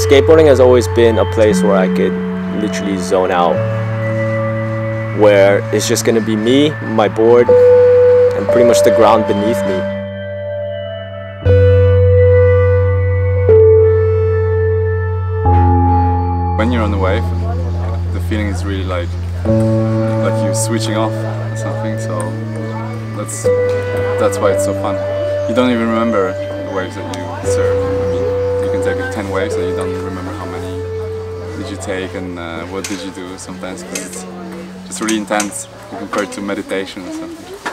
skateboarding has always been a place where I could literally zone out, where it's just gonna be me, my board, and pretty much the ground beneath me. When you're on the wave, the feeling is really like like you're switching off or something. So that's that's why it's so fun. You don't even remember the waves that you surf. Can take 10 waves and you don't remember how many did you take and uh, what did you do sometimes because it's just really intense compared to meditation or something.